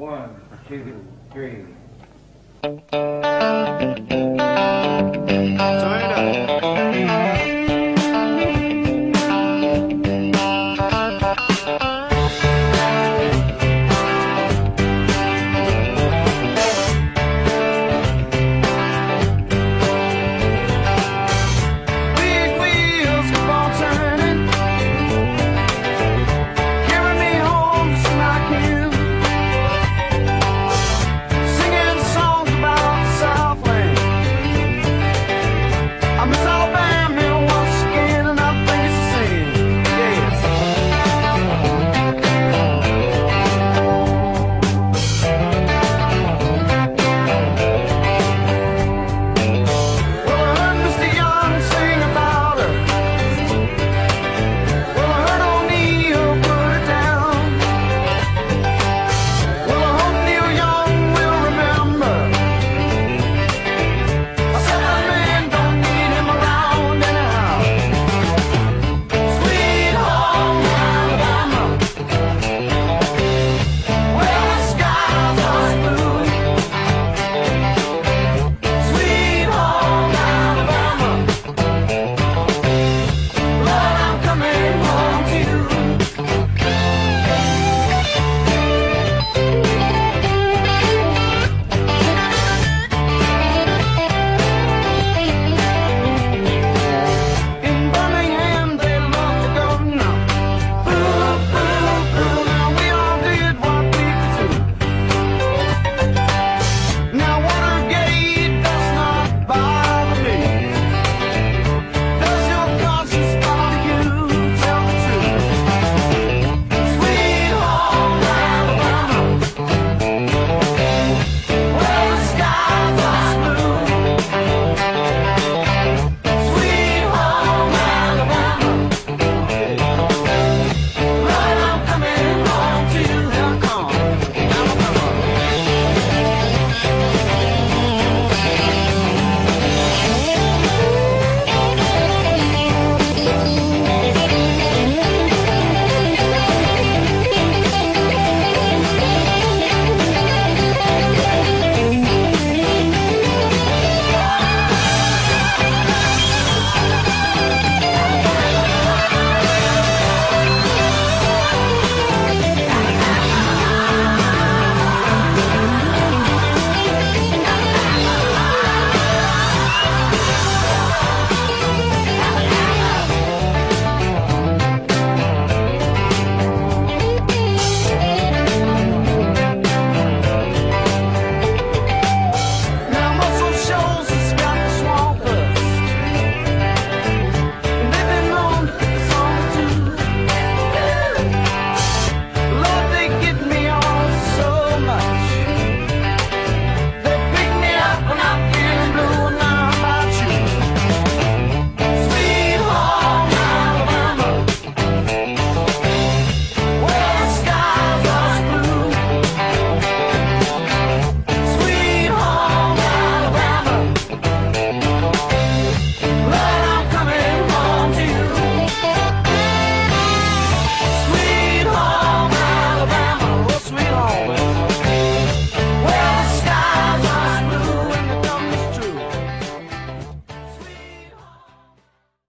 One, two, three.